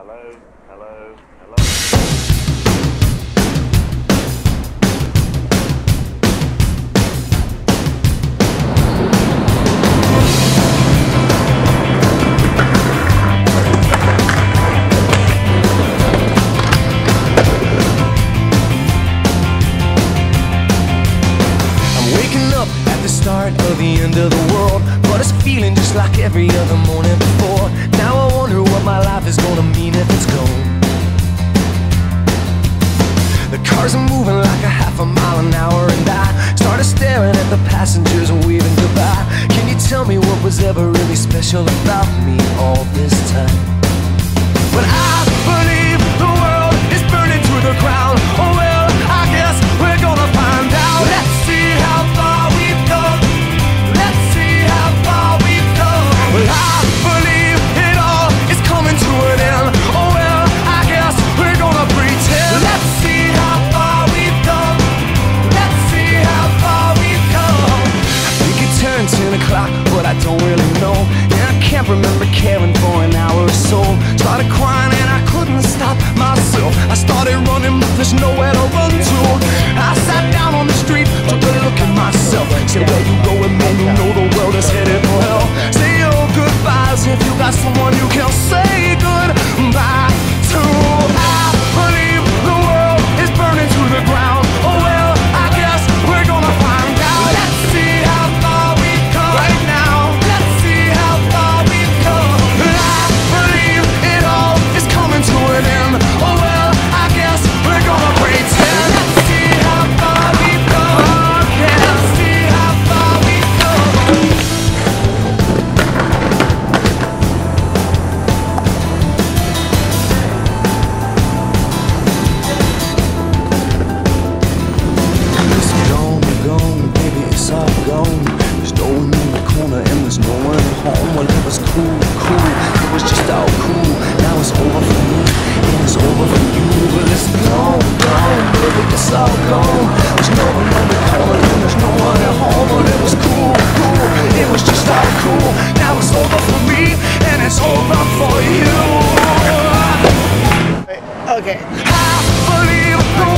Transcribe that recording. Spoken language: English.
Hello, hello, hello. I'm waking up at the start of the end of the world, but it's feeling just like every other morning before. Now I wonder staring at the passengers waving goodbye. Can you tell me what was ever really special about me all remember caring for an hour or so. Started crying and I couldn't stop myself. I started running but there's nowhere to run to. I sat down on the street, took a look at myself. Said, where you Okay.